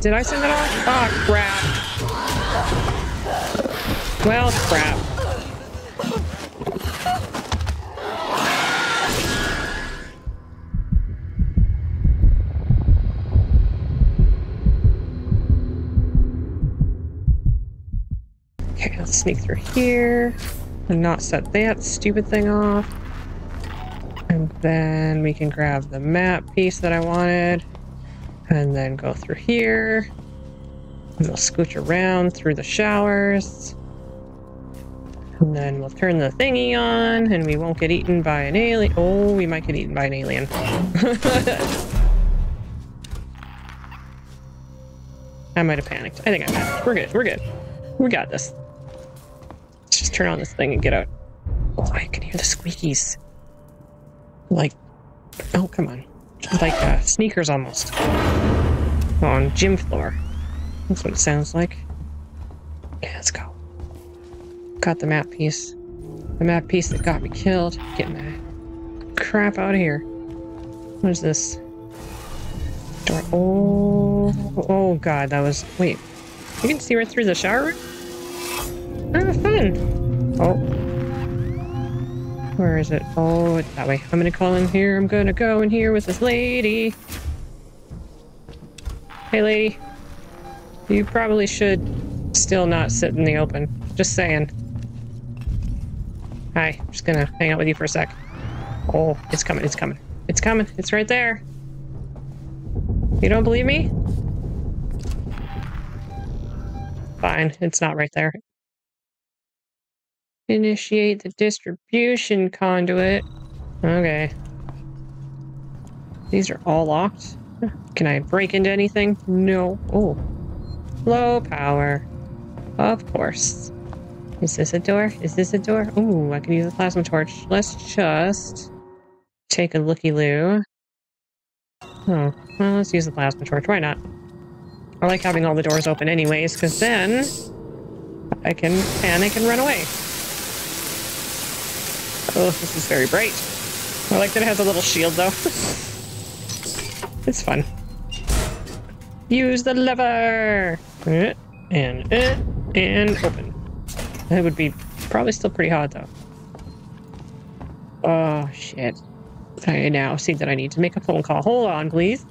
Did I send it off? Oh, crap. Well, crap. Okay, let's sneak through here and not set that stupid thing off. And then we can grab the map piece that I wanted and then go through here. We'll scooch around through the showers. And then we'll turn the thingy on and we won't get eaten by an alien. Oh, we might get eaten by an alien. I might have panicked. I think I panicked. We're good. We're good. We got this. Let's just turn on this thing and get out. Oh, I can hear the squeakies. Like, oh, come on. Like uh, sneakers almost. On gym floor. That's what it sounds like. Okay, let's go. Got the map piece. The map piece that got me killed. Get my crap out of here. What is this? Door. Oh, oh god, that was. Wait. You can see right through the shower? Oh, fun. Where is it? Oh, it's that way. I'm gonna call in here. I'm gonna go in here with this lady. Hey, lady. You probably should still not sit in the open. Just saying. Hi. I'm just gonna hang out with you for a sec. Oh, it's coming. It's coming. It's coming. It's right there. You don't believe me? Fine. It's not right there. Initiate the distribution conduit. Okay. These are all locked. Can I break into anything? No. Oh. Low power. Of course. Is this a door? Is this a door? Ooh, I can use a plasma torch. Let's just take a looky-loo. Oh, well, let's use the plasma torch. Why not? I like having all the doors open anyways, because then I can panic and run away. Oh, this is very bright. I like that it has a little shield, though. it's fun. Use the lever! Eh, and, eh, and open. It would be probably still pretty hot, though. Oh, shit. I now see that I need to make a phone call. Hold on, please.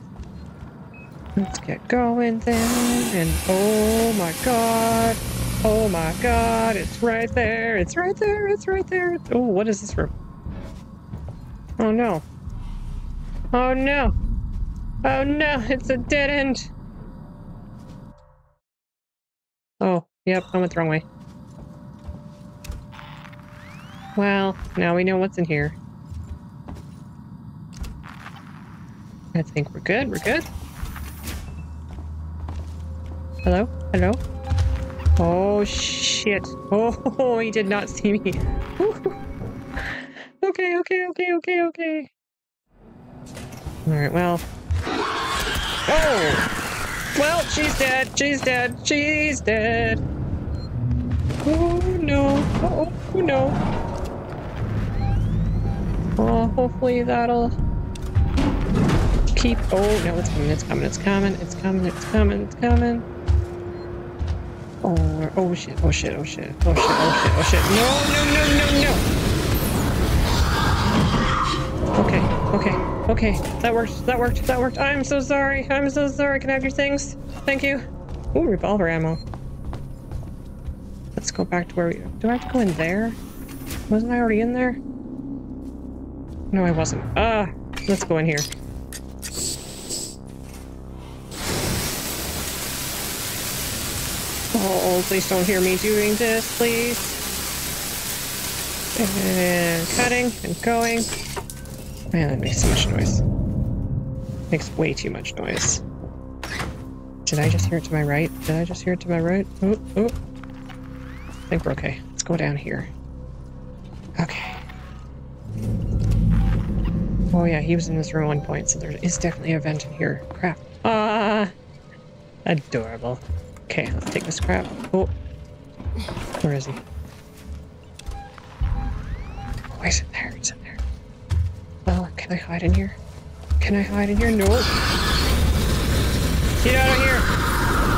Let's get going then. And oh my god. Oh my god. It's right there. It's right there. It's right there. Oh, what is this room? Oh no. Oh no. Oh no. It's a dead end. Oh, yep. I went the wrong way. Well, now we know what's in here. I think we're good. We're good. Hello? Hello? Oh, shit. Oh, he did not see me. okay, okay, okay, okay, okay. Alright, well. Oh! Well, she's dead. She's dead. She's dead. Oh, no. Oh, oh no. Oh, hopefully that'll keep. Oh, no, it's coming. It's coming. It's coming. It's coming. It's coming. It's coming. Oh, oh shit, oh shit, oh shit, oh shit, oh shit, oh shit. No, no, no, no, no! Okay, okay, okay. That worked, that worked, that worked. I'm so sorry. I'm so sorry. Can I have your things? Thank you. Ooh, revolver ammo. Let's go back to where we... Do I have to go in there? Wasn't I already in there? No, I wasn't. Ah, let's go in here. Oh, please don't hear me doing this, please. And cutting and going. Man, that makes so much noise. Makes way too much noise. Did I just hear it to my right? Did I just hear it to my right? Oh, oh. I think we're okay. Let's go down here. Okay. Oh yeah, he was in this room at one point, so there is definitely a vent in here. Crap. Ah! Adorable. Okay, let's take this crap. Oh. Where is he? Oh, he's in there. He's in there. Oh, can I hide in here? Can I hide in here? No. Get out of here!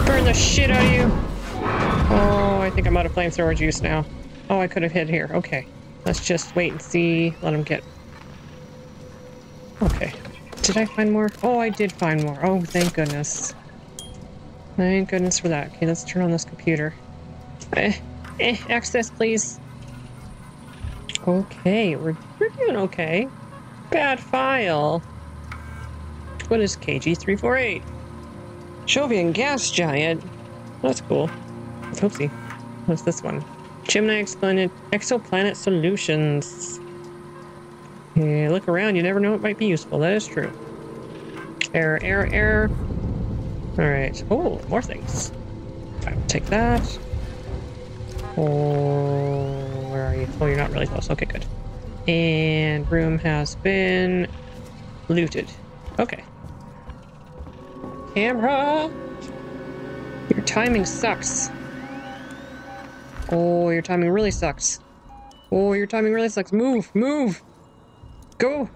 Burn the shit out of you. Oh, I think I'm out of flamethrower juice now. Oh, I could have hit here. Okay. Let's just wait and see. Let him get... Okay. Did I find more? Oh, I did find more. Oh, thank goodness. Thank goodness for that. Okay, let's turn on this computer. Eh, eh, access, please. Okay, we're, we're doing okay. Bad file. What is KG348? Jovian gas giant. That's cool. Oopsie. What's this one? Gemini exoplanet, exoplanet solutions. Yeah, look around. You never know what might be useful. That is true. Error, error, error. All right. Oh, more things. I will take that. Oh, where are you? Oh, you're not really close. Okay, good. And room has been looted. Okay. Camera! Your timing sucks. Oh, your timing really sucks. Oh, your timing really sucks. Move, move! Go!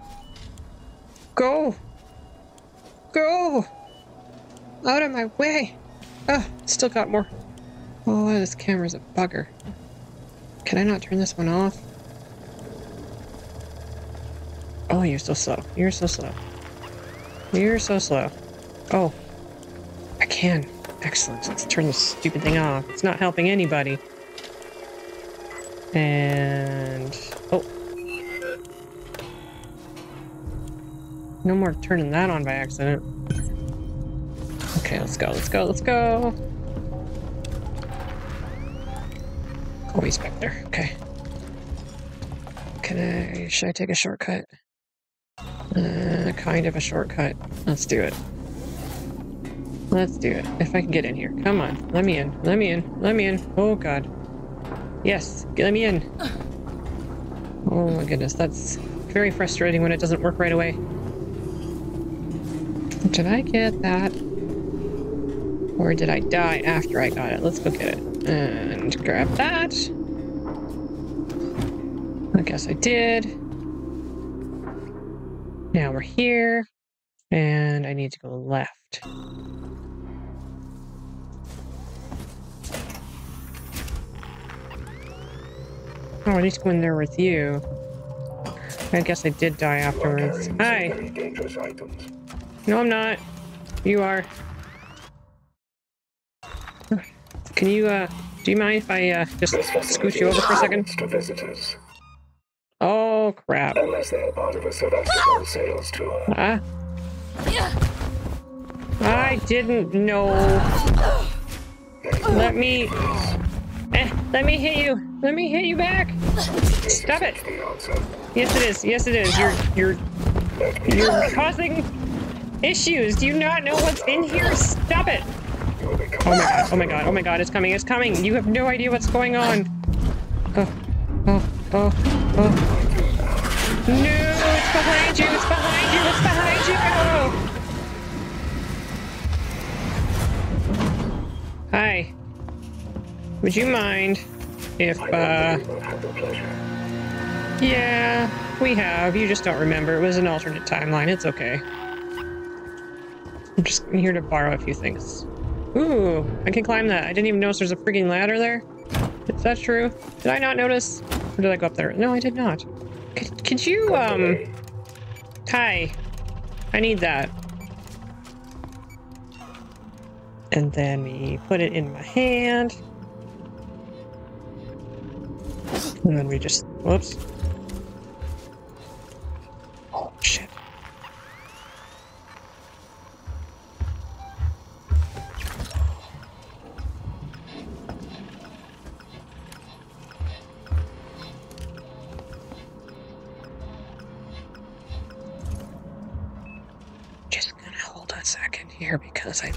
Go! Go! Out of my way! Ah, still got more. Oh, this camera's a bugger. Can I not turn this one off? Oh, you're so slow. You're so slow. You're so slow. Oh. I can. Excellent. Let's turn this stupid thing off. It's not helping anybody. And... Oh. No more turning that on by accident. Okay, let's go, let's go, let's go. Oh, he's back there. Okay. Can I... Should I take a shortcut? Uh, kind of a shortcut. Let's do it. Let's do it. If I can get in here. Come on. Let me in. Let me in. Let me in. Oh, God. Yes. Let me in. Oh, my goodness. That's very frustrating when it doesn't work right away. Did I get that? Or did I die after I got it? Let's go get it. And grab that. I guess I did. Now we're here. And I need to go left. Oh, I need to go in there with you. I guess I did die afterwards. Hi. No, I'm not. You are. Can you, uh, do you mind if I, uh, just scoot you over for a second? To visitors, Oh, crap. unless they are part of a Sevastopol sales tour. Ah. I didn't know. Let me... Eh, let me hit you. Let me hit you back. Stop it. Yes, it is. Yes, it is. You're, you're, you're causing issues. Do you not know what's in here? Stop it. Oh my god, oh my god, oh my god, it's coming, it's coming! You have no idea what's going on! Oh, oh, oh, oh. No, it's behind you, it's behind you, it's behind you! Hi. Would you mind if, uh... Yeah, we have. You just don't remember. It was an alternate timeline. It's okay. I'm just here to borrow a few things. Ooh, I can climb that. I didn't even notice there's a freaking ladder there. Is that true? Did I not notice? Or did I go up there? No, I did not. Could, could you, um... Hi. I need that. And then we put it in my hand. And then we just... Whoops.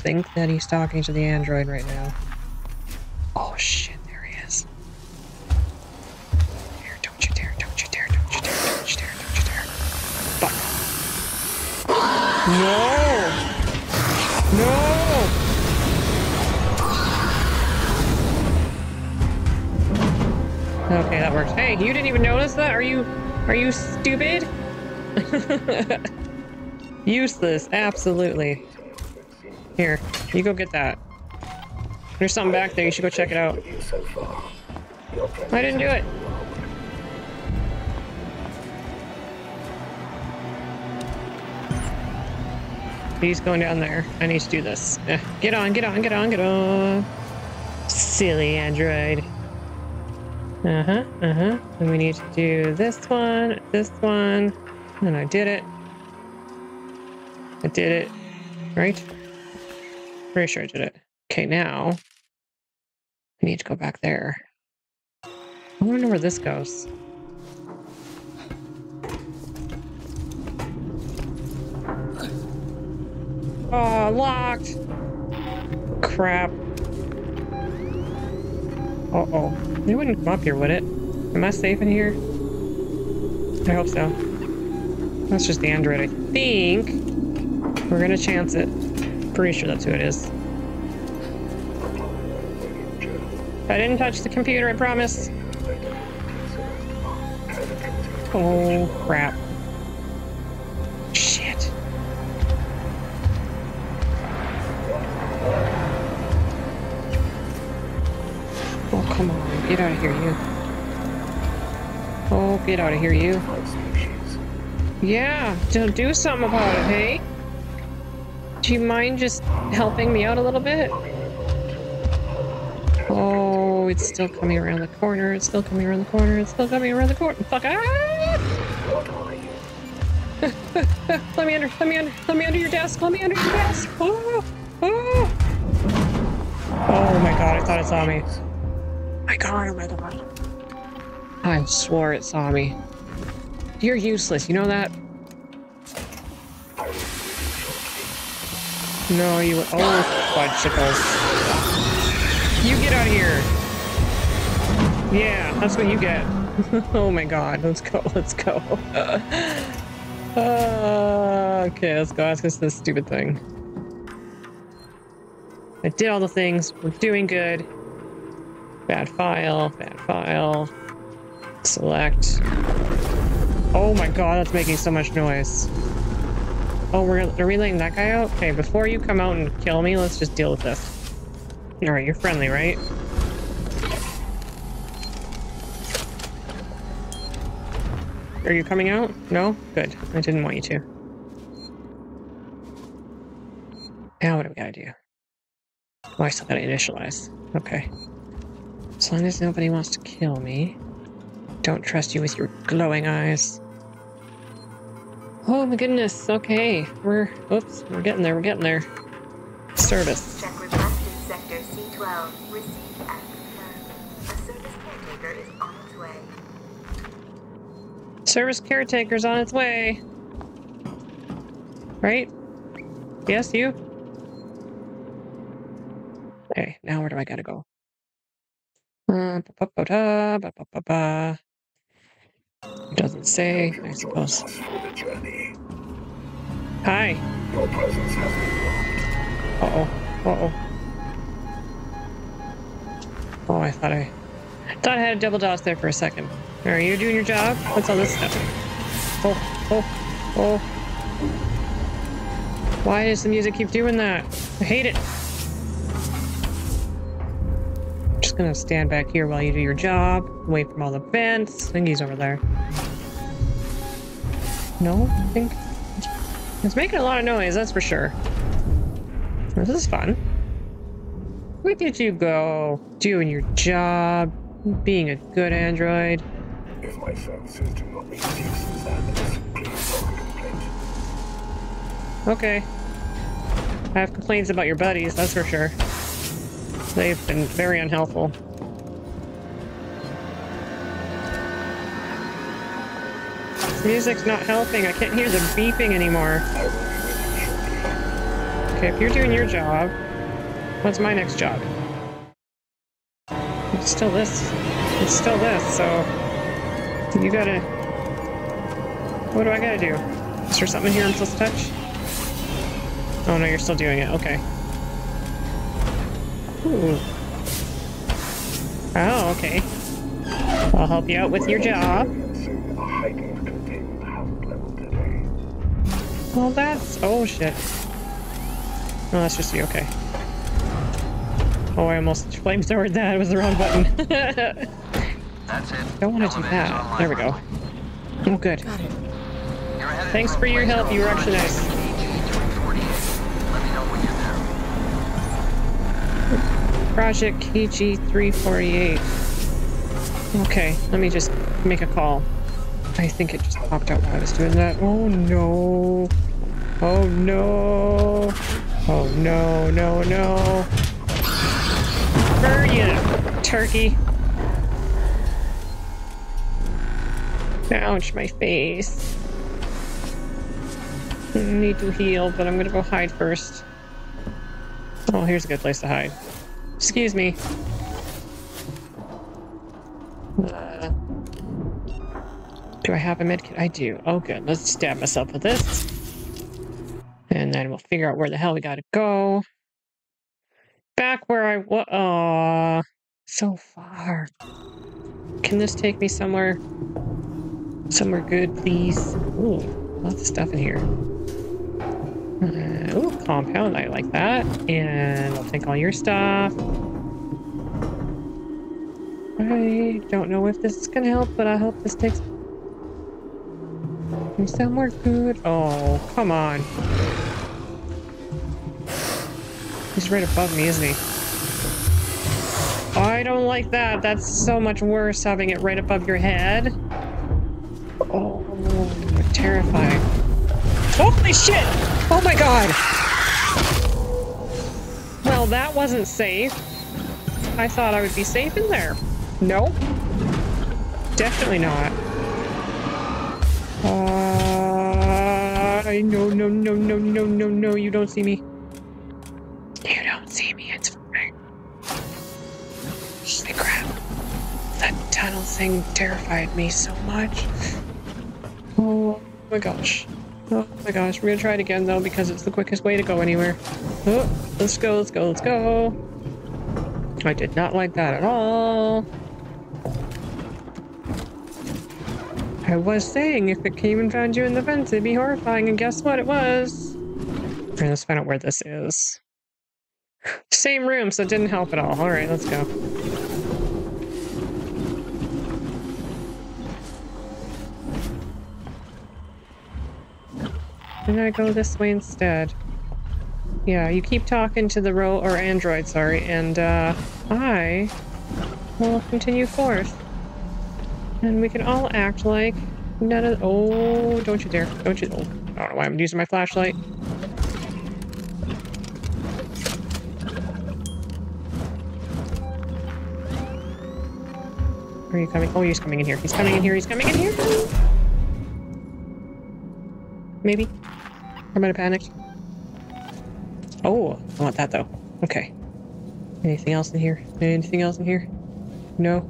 Think that he's talking to the android right now. Oh shit, there he is. Here, don't you dare, don't you dare, don't you dare, don't you dare, don't you dare. Fuck. No! No! Okay, that works. Hey, you didn't even notice that? Are you are you stupid? Useless, absolutely. Here, you go get that. There's something back there. You should go check it out. I didn't do it. He's going down there. I need to do this. Eh, Get on, get on, get on, get on. Silly android. Uh-huh, uh-huh. And we need to do this one, this one. And I did it. I did it. Right? Pretty sure I did it. Okay, now I need to go back there. I know where this goes. Oh, locked. Crap. Uh-oh. They wouldn't come up here, would it? Am I safe in here? I hope so. That's just the android, I think. We're gonna chance it. Pretty sure that's who it is. I didn't touch the computer, I promise. Oh, crap. Shit. Oh, come on. Get out of here, you. Oh, get out of here, you. Yeah, don't do something about it, hey? Do you mind just helping me out a little bit? Oh, it's still coming around the corner. It's still coming around the corner. It's still coming around the corner. Fuck. Ah! Let me under. Let me under. Let me under your desk. Let me under your desk. Oh, oh. Oh my god! I thought it saw me. My god! Oh my god! I swore it saw me. You're useless. You know that? No, you. Oh, fudgesicles. You get out of here. Yeah, that's what you get. oh my god. Let's go. Let's go. Uh, okay, let's go ask us this stupid thing. I did all the things. We're doing good. Bad file. Bad file. Select. Oh my god, that's making so much noise. Oh, we're, are we letting that guy out? Okay, before you come out and kill me, let's just deal with this. Alright, you're friendly, right? Are you coming out? No? Good. I didn't want you to. Now what do we gotta do? Oh, I still gotta initialize. Okay. As long as nobody wants to kill me. Don't trust you with your glowing eyes. Oh my goodness. Okay. We're oops, we're getting there, we're getting there. Service. Check request in Sector C12. Received and confirmed. A service caretaker is on its way. Service caretaker's on its way. Right? Yes, you? Okay, now where do I gotta go? Uh, ba-ba-ba-da, ba-ba-ba-ba. Doesn't say, I suppose. Hi. Been blocked. Uh-oh. Uh-oh. Oh, I thought I... Thought I had a double dose there for a second. Are you doing your job? What's all this stuff? Oh, oh, oh. Why does the music keep doing that? I hate it. Just gonna stand back here while you do your job. Away from all the vents. I think he's over there. No? I think... It's making a lot of noise, that's for sure. This is fun. Where did you go? Doing your job, being a good android. If my services do not meet standards, please a complaint. Okay. I have complaints about your buddies, that's for sure. They've been very unhelpful. Music's not helping. I can't hear the beeping anymore. Okay, if you're doing your job, what's my next job? It's still this. It's still this, so you gotta. What do I gotta do? Is there something here I'm supposed to touch? Oh no, you're still doing it. Okay. Ooh. Oh, okay. I'll help you out with your job. Experiencing a heightened containment hazard level today. Well, that's. Oh shit. Oh, that's just you. Okay. Oh, I almost flamethrowered that. It was the wrong button. That's it. Don't want to do that. There we go. Oh, good. Thanks for your help. You were actually nice. Project KG348. Okay, let me just make a call. I think it just popped out while I was doing that. Oh no. Oh no. Oh no, no, no. Burn you, turkey. Ouch, my face. I need to heal, but I'm gonna go hide first. Oh, here's a good place to hide. Excuse me. Uh, do I have a medkit? I do. Oh, good. Let's stab myself with this. And then we'll figure out where the hell we gotta go. Back where I was. Aw, so far. Can this take me somewhere? Somewhere good, please? Ooh, lots of stuff in here. Uh, ooh, compound. I like that. And I'll take all your stuff. I don't know if this is gonna help, but I hope this takes me somewhere good. Oh, come on. He's right above me, isn't he? I don't like that. That's so much worse having it right above your head. Oh, terrifying. Holy shit! Oh my god! Well, that wasn't safe. I thought I would be safe in there. Nope. Definitely not. Uh, no, no, no, no, no, no, no, you don't see me. You don't see me, it's fine. Holy crap. That tunnel thing terrified me so much. Oh my gosh. Oh my gosh, we're gonna try it again though because it's the quickest way to go anywhere. Oh, let's go, let's go, let's go. I did not like that at all. I was saying if it came and found you in the vents, it'd be horrifying, and guess what? It was. Alright, let's find out where this is. Same room, so it didn't help at all. Alright, let's go. Did I go this way instead? Yeah, you keep talking to the ro or android, sorry, and uh, I will continue forth. And we can all act like none of. Oh, don't you dare! Don't you? Oh, I don't know why I'm using my flashlight. Are you coming? Oh, he's coming in here. He's coming in here. He's coming in here. Maybe. I might have panic. Oh, I want that though. Okay. Anything else in here? Anything else in here? No.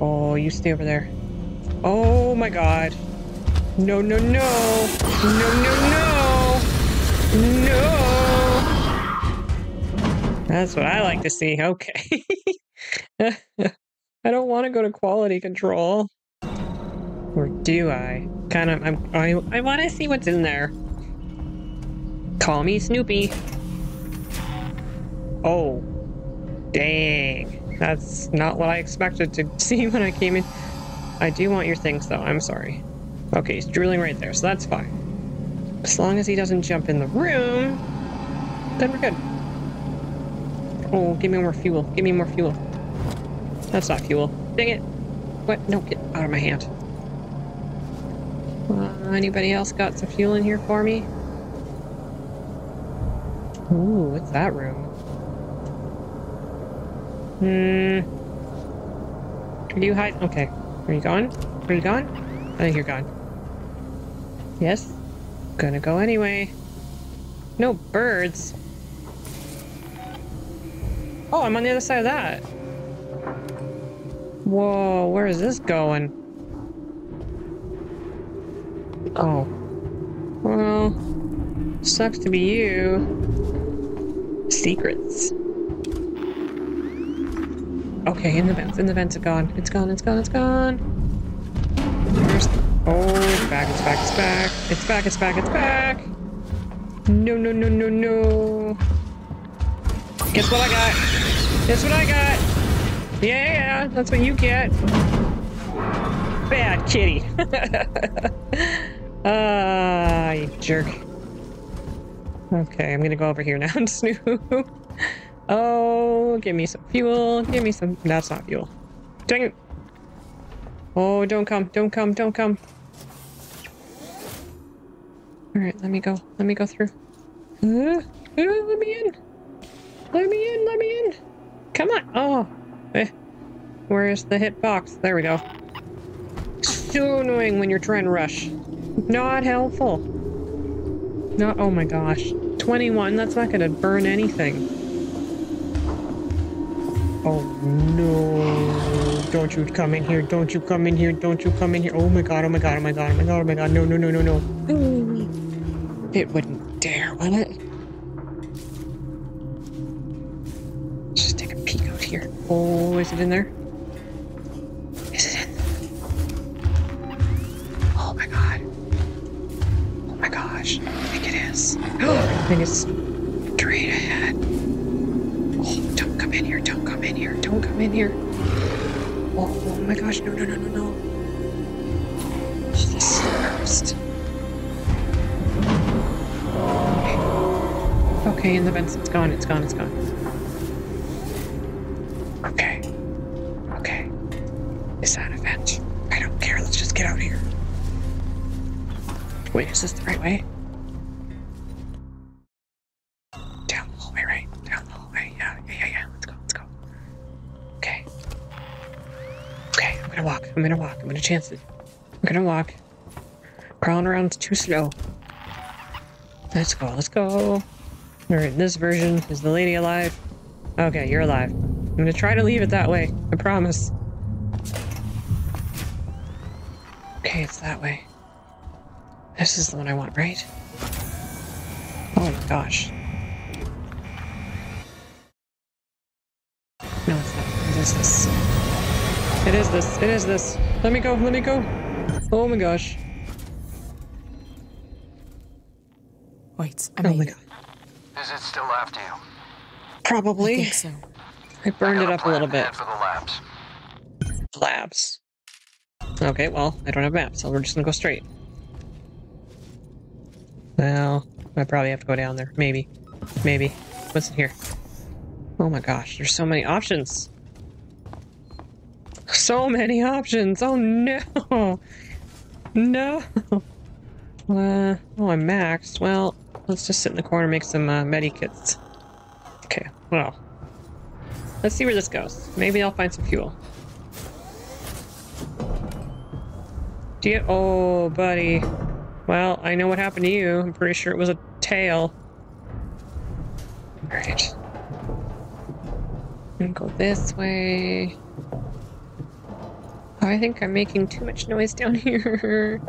Oh, you stay over there. Oh my god. No, no, no. No, no, no. No. That's what I like to see. Okay. I don't want to go to quality control. Or do I? Kind of, I'm, I, I want to see what's in there. Call me Snoopy. Oh. Dang. That's not what I expected to see when I came in. I do want your things, though. I'm sorry. Okay, he's drilling right there, so that's fine. As long as he doesn't jump in the room, then we're good. Oh, give me more fuel. Give me more fuel. That's not fuel. Dang it. What? No, get out of my hand. Anybody else got some fuel in here for me? Ooh, what's that room? Hmm. Are you hide? Okay. Are you gone? Are you gone? I think you're gone. Yes? Gonna go anyway. No birds. Oh, I'm on the other side of that. Whoa, where is this going? Oh. Well, sucks to be you. Secrets. Okay, in the vents, in the vents, it's gone. It's gone, it's gone, it's gone. Where's... Oh, it's back, it's back, it's back. It's back, it's back, it's back. No, no, no, no, no. Guess what I got? Guess what I got? Yeah, Yeah, that's what you get. Bad kitty. Ah, you jerk. Okay, I'm gonna go over here now and snoop. Oh, give me some fuel. Give me some. That's not fuel. Dang it. Oh, don't come. Don't come. Don't come. Alright, let me go. Let me go through. Uh, uh, let me in. Let me in. Let me in. Come on. Oh. Eh. Where's the hit box? There we go. So annoying when you're trying to rush. Not helpful. Not. Oh my gosh. 21. That's not to burn anything. Oh no. Don't you come in here. Don't you come in here. Don't you come in here. Oh my god. Oh my god. Oh my god. Oh my god. Oh my god. No, no, no, no, no. It wouldn't dare, would it? Just take a peek out here. Oh, is it in there? I think it is. I think it's straight ahead. Oh, don't come in here. Don't come in here. Don't come in here. Oh, oh my gosh. No, no, no, no, no. The worst. Okay. Okay, in the vents. It's gone. It's gone. It's gone. Walk. I'm gonna chance it. I'm gonna walk. Crawling around's too slow. Let's go. Let's go. Alright, this version is the lady alive. Okay, you're alive. I'm gonna try to leave it that way. I promise. Okay, it's that way. This is the one I want, right? Oh my gosh. No, it's not. It is this. It is this. It is this. Let me go. Let me go. Oh my gosh. Wait, I Oh made my it. god. Is it still after you? Probably. I think so. I burned I it up a little plan bit. ahead For the labs. Labs. Okay, well, I don't have maps, so we're just gonna go straight. Well, I probably have to go down there. Maybe. Maybe. What's in here? Oh my gosh, there's so many options. So many options. Oh no. No. Uh, oh, I'm maxed. Well, let's just sit in the corner and make some uh, medikits. Okay, well. Let's see where this goes. Maybe I'll find some fuel. Do you? Oh, buddy. Well, I know what happened to you. I'm pretty sure it was a tail. Alright. Gonna go this way. I think I'm making too much noise down here.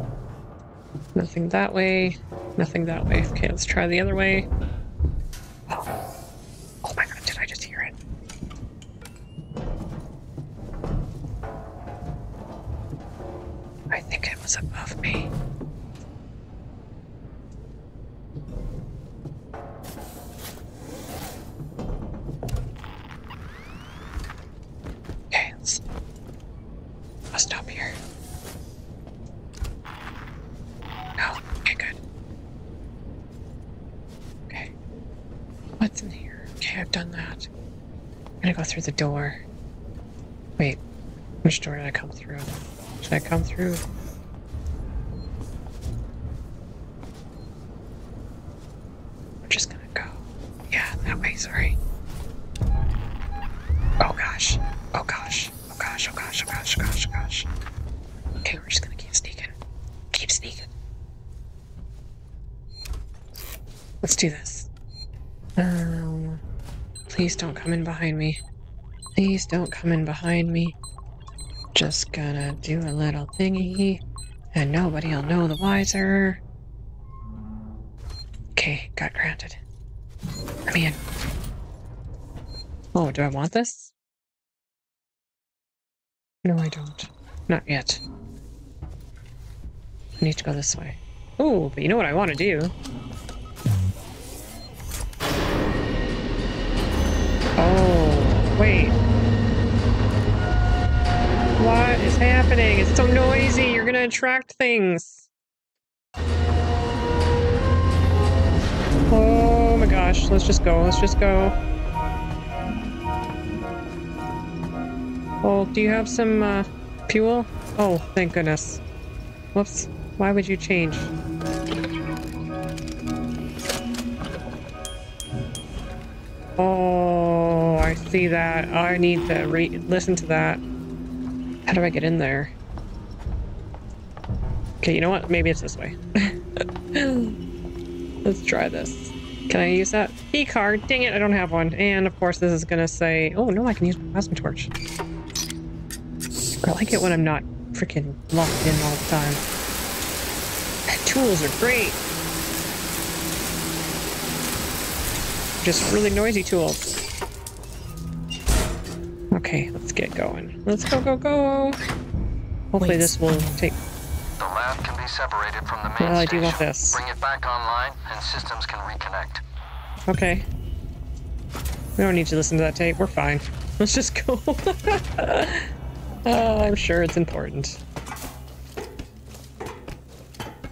Nothing that way. Nothing that way. Okay, let's try the other way. Let's do this. Um, please don't come in behind me. Please don't come in behind me. Just gonna do a little thingy, and nobody'll know the wiser. Okay, got granted. Let me in. Oh, do I want this? No, I don't. Not yet. I need to go this way. Oh, but you know what I want to do? Wait. What is happening? It's so noisy. You're gonna attract things. Oh my gosh. Let's just go. Let's just go. Oh, do you have some uh, fuel? Oh, thank goodness. Whoops. Why would you change? Oh, I see that. Oh, I need to listen to that. How do I get in there? Okay, you know what? Maybe it's this way. Let's try this. Can I use that? Key card. Dang it, I don't have one. And of course, this is gonna say, oh no, I can use my plasma torch. I like it when I'm not freaking locked in all the time. Tools are great. Just really noisy tools. Okay, let's get going. Let's go, go, go. Hopefully Wait. this will take... The lab can be separated from the main Well, I do station. love this. Bring it back online, and systems can reconnect. Okay. We don't need to listen to that tape. We're fine. Let's just go. uh, I'm sure it's important.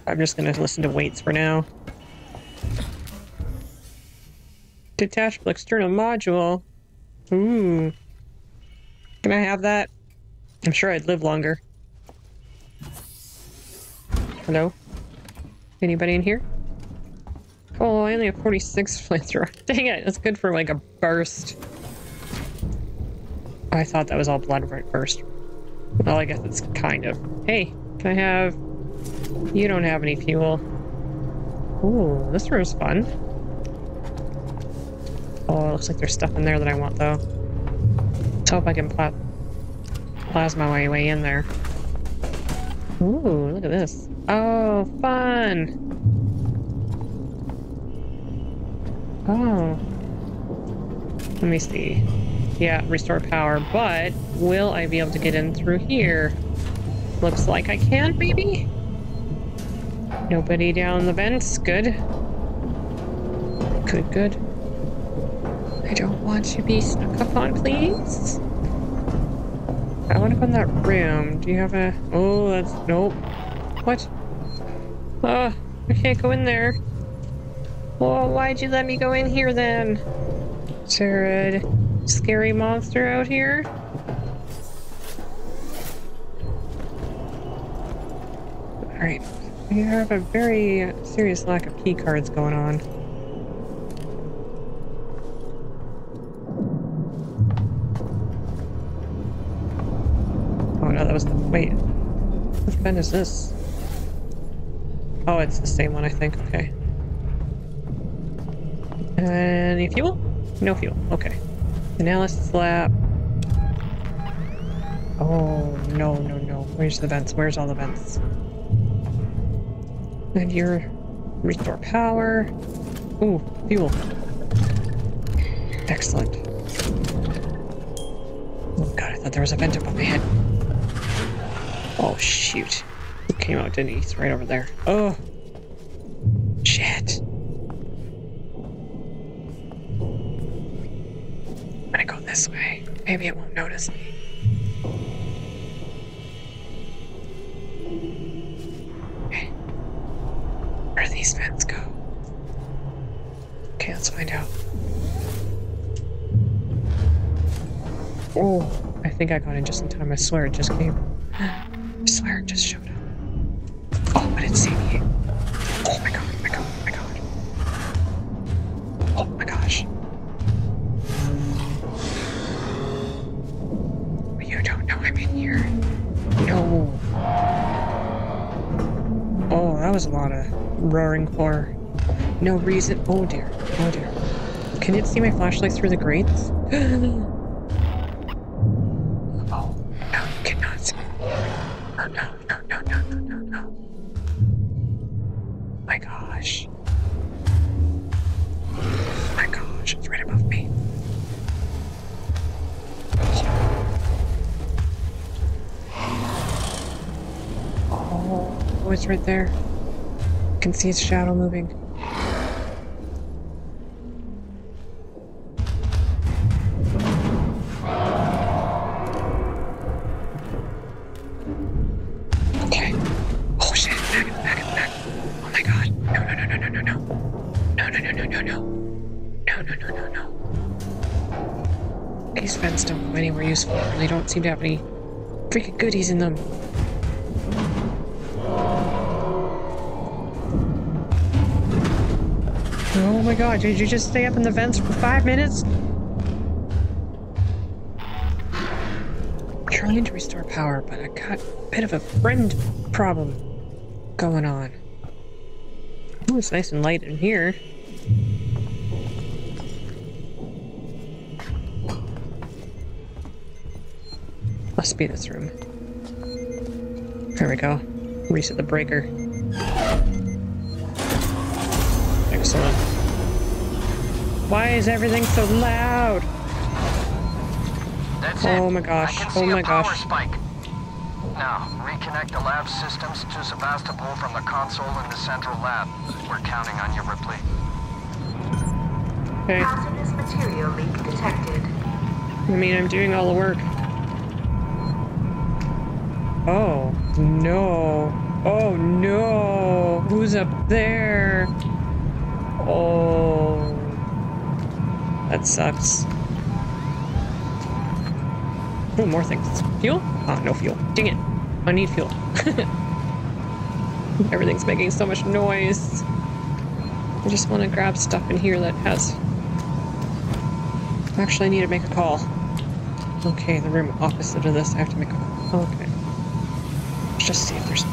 I'm just gonna listen to weights for now. Detachable external module. Ooh. Can I have that? I'm sure I'd live longer. Hello? Anybody in here? Oh, I only have 46 flamethrower. Dang it, that's good for like a burst. I thought that was all blood right first. Well, I guess it's kind of. Hey, can I have... You don't have any fuel. Ooh, this room's fun. Oh, it looks like there's stuff in there that I want, though. Let's hope I can pla plasma my way in there. Ooh, look at this. Oh, fun! Oh. Let me see. Yeah, restore power, but will I be able to get in through here? Looks like I can, maybe? Nobody down the vents. Good. Good, good. I don't want to be snuck up on, please. I want to go in that room. Do you have a... Oh, that's... Nope. What? Oh, I can't go in there. Well, why'd you let me go in here then? Is there a scary monster out here? Alright. We have a very serious lack of key cards going on. Wait. Which vent is this? Oh, it's the same one, I think. Okay. Any fuel? No fuel. Okay. Analysis lab. Oh, no, no, no. Where's the vents? Where's all the vents? And your restore power. Ooh, fuel. Excellent. Oh god, I thought there was a vent above my head. Oh shoot. Came out, didn't he? He's right over there. Oh. Shit. I'm gonna go this way. Maybe it won't notice me. Okay. Where do these vents go? Okay, let's find out. Oh, I think I got in just in time. I swear it just came. It just showed up. Oh, I didn't see me. Oh my god, oh my god, oh my god. Oh my gosh. You don't know I'm in here. No. Oh, that was a lot of roaring for no reason. Oh dear. Oh dear. Can you see my flashlight through the grates? see its shadow moving. Okay. Oh shit, back, back, back. Oh my god. No, no, no, no, no, no, no. No, no, no, no, no, no. No, no, no, no. These vents don't go anywhere useful, they don't seem to have any freaking goodies in them. My god, did you just stay up in the vents for five minutes? Trying to restore power, but I got a bit of a friend problem going on. Oh, it's nice and light in here. Must be this room. There we go. Reset the breaker. Excellent. Why is everything so loud? That's Oh it. my gosh. I can Oh see my a power gosh. spike. Now, reconnect the lab systems to Sevastopol from the console in the central lab. We're counting on you, Ripley. Okay. Hazardous material leak detected. I mean, I'm doing all the work. Oh, no. Oh, no. Who's up there? Oh. That sucks. Oh, more things. Fuel? Ah, no fuel. Dang it. I need fuel. Everything's making so much noise. I just want to grab stuff in here that has... Actually, I need to make a call. Okay, the room opposite of this, I have to make a call. Okay. Let's just see if there's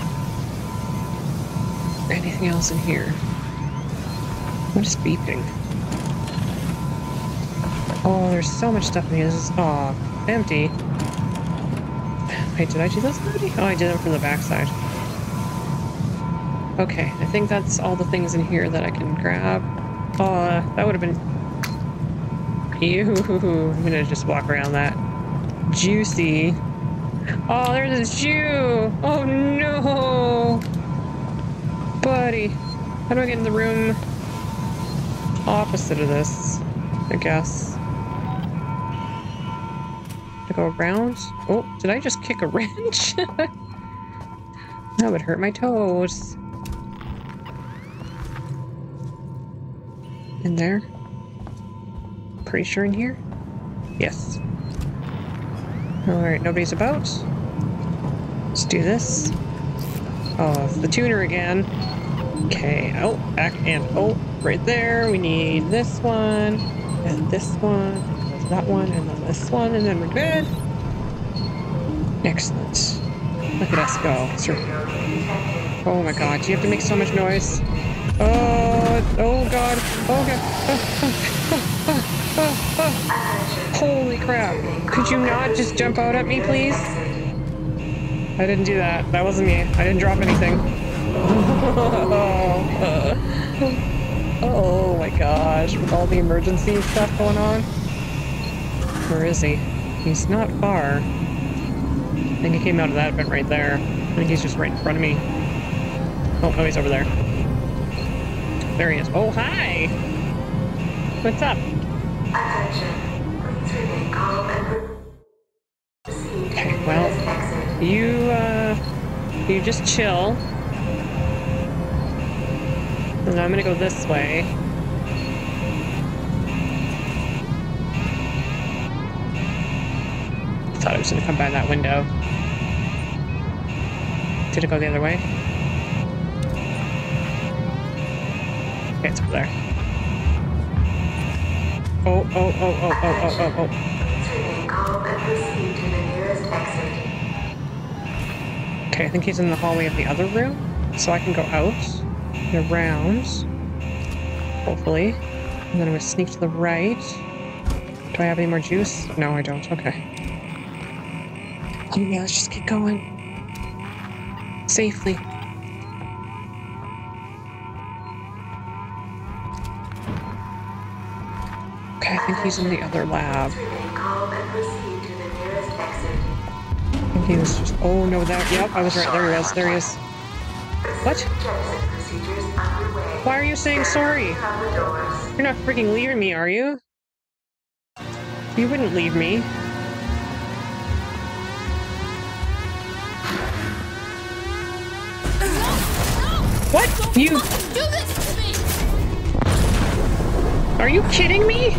anything else in here. What is beeping? Oh, there's so much stuff in here. This is aw, empty. Wait, did I do those already? Oh, I did them from the backside. Okay, I think that's all the things in here that I can grab. Oh, that would have been Ew, I'm gonna just walk around that. Juicy. Oh, there's a Jew! Oh no! Buddy. How do I get in the room opposite of this? I guess. Go around? Oh, did I just kick a wrench? that would hurt my toes. In there? Pretty sure in here? Yes. Alright, nobody's about. Let's do this. Oh, it's the tuner again. Okay, oh, back and oh, right there. We need this one, and this one, that one, and then this one, and then we're good. Excellent. Look at us go. Sir. Oh my god, you have to make so much noise? Oh, oh god, oh god. Ah, ah, ah. Holy crap. Could you not just jump out at me, please? I didn't do that. That wasn't me. I didn't drop anything. oh my gosh, with all the emergency stuff going on. Where is he? He's not far. I think he came out of that vent right there. I think he's just right in front of me. Oh, no, he's over there. There he is. Oh, hi! What's up? Attention. Please remain calm and proceed to Okay, well. You, uh, you just chill. And I'm gonna go this way. Thought I was gonna come by that window. Did it go the other way? Okay, it's over there. Oh, oh, oh, oh, oh, oh, oh, oh. To. Okay, I think he's in the hallway of the other room. So I can go out and around. Hopefully. And then I'm gonna sneak to the right. Do I have any more juice? No, I don't. Okay. Yeah, let's just keep going. Safely. Okay, I think he's in the other lab. I think he was just. Oh no, that. Yep, I was right. There he is. There he is. What? Why are you saying sorry? You're not freaking leaving me, are you? You wouldn't leave me. What? You. Do this to me! Are you kidding me?